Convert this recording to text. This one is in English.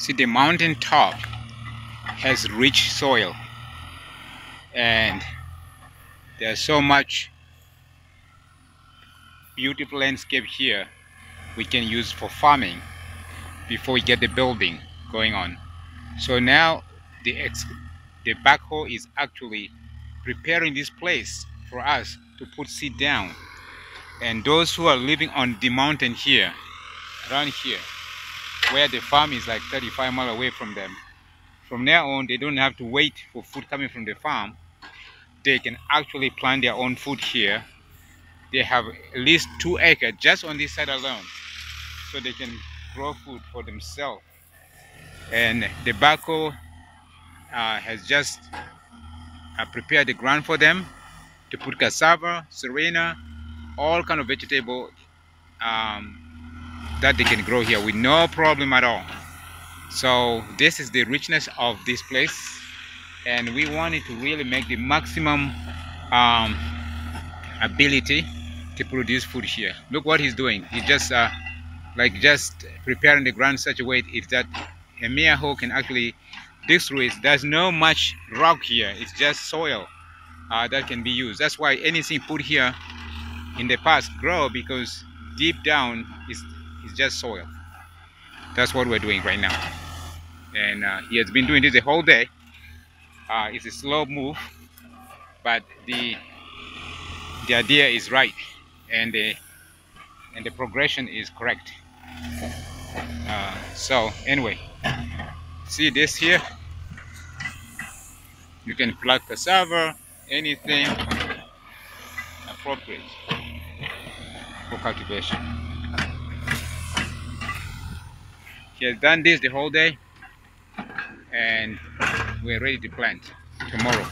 See the mountain top has rich soil and there's so much beautiful landscape here we can use for farming before we get the building going on. So now the ex the backhoe is actually preparing this place for us to put seed down. And those who are living on the mountain here, around here, where the farm is like 35 miles away from them, from now on they don't have to wait for food coming from the farm. They can actually plant their own food here. They have at least two acres just on this side alone. So they can grow food for themselves. And the backhoe uh, has just uh, prepared the ground for them to put cassava, serena, all kind of vegetable um, that they can grow here with no problem at all. So this is the richness of this place and we wanted to really make the maximum um, ability to produce food here. Look what he's doing. He just uh, like just preparing the ground such a way is that a mere hoe can actually dig through it. There's no much rock here. It's just soil uh, that can be used. That's why anything put here in the past grow because deep down is is just soil. That's what we're doing right now. And uh, he has been doing this the whole day. Uh, it's a slow move, but the the idea is right, and the and the progression is correct. Uh, so anyway, see this here? You can pluck cassava, anything appropriate for cultivation. He has done this the whole day and we're ready to plant tomorrow.